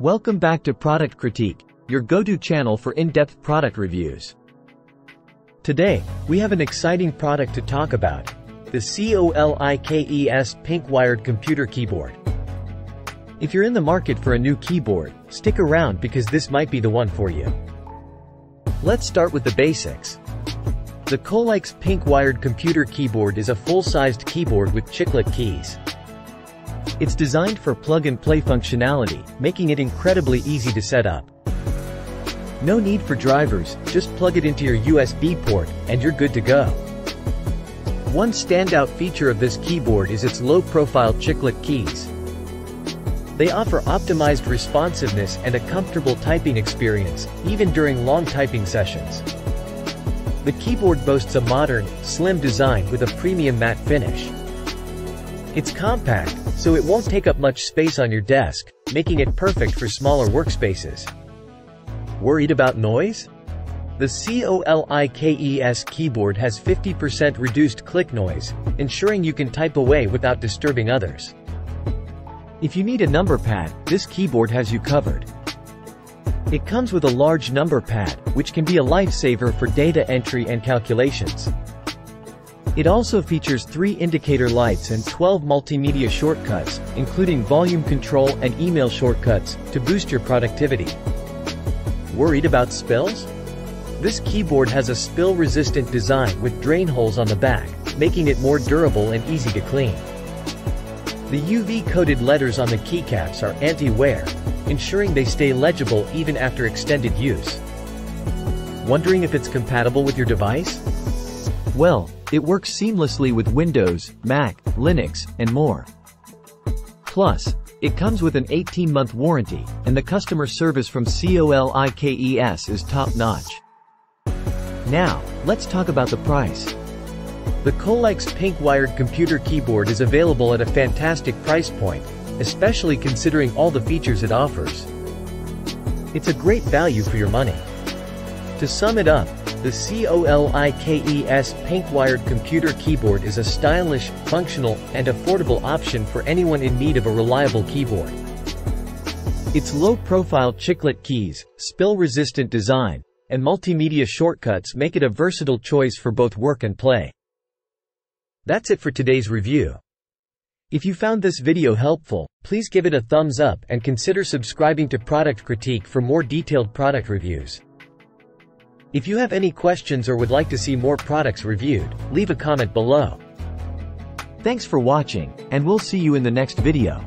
Welcome back to Product Critique, your go-to channel for in-depth product reviews. Today, we have an exciting product to talk about, the COLIKES Pink Wired Computer Keyboard. If you're in the market for a new keyboard, stick around because this might be the one for you. Let's start with the basics. The COLIKES Pink Wired Computer Keyboard is a full-sized keyboard with chiclet keys. It's designed for plug-and-play functionality, making it incredibly easy to set up. No need for drivers, just plug it into your USB port, and you're good to go. One standout feature of this keyboard is its low-profile chiclet keys. They offer optimized responsiveness and a comfortable typing experience, even during long typing sessions. The keyboard boasts a modern, slim design with a premium matte finish. It's compact, so it won't take up much space on your desk, making it perfect for smaller workspaces. Worried about noise? The COLIKES keyboard has 50% reduced click noise, ensuring you can type away without disturbing others. If you need a number pad, this keyboard has you covered. It comes with a large number pad, which can be a lifesaver for data entry and calculations. It also features three indicator lights and 12 multimedia shortcuts, including volume control and email shortcuts, to boost your productivity. Worried about spills? This keyboard has a spill-resistant design with drain holes on the back, making it more durable and easy to clean. The UV-coated letters on the keycaps are anti-wear, ensuring they stay legible even after extended use. Wondering if it's compatible with your device? Well, it works seamlessly with Windows, Mac, Linux, and more. Plus, it comes with an 18-month warranty, and the customer service from COLIKES is top-notch. Now, let's talk about the price. The COLIKES Pink Wired Computer Keyboard is available at a fantastic price point, especially considering all the features it offers. It's a great value for your money. To sum it up, the COLIKES Pink Wired Computer Keyboard is a stylish, functional, and affordable option for anyone in need of a reliable keyboard. Its low-profile chiclet keys, spill-resistant design, and multimedia shortcuts make it a versatile choice for both work and play. That's it for today's review. If you found this video helpful, please give it a thumbs up and consider subscribing to Product Critique for more detailed product reviews. If you have any questions or would like to see more products reviewed, leave a comment below. Thanks for watching, and we'll see you in the next video.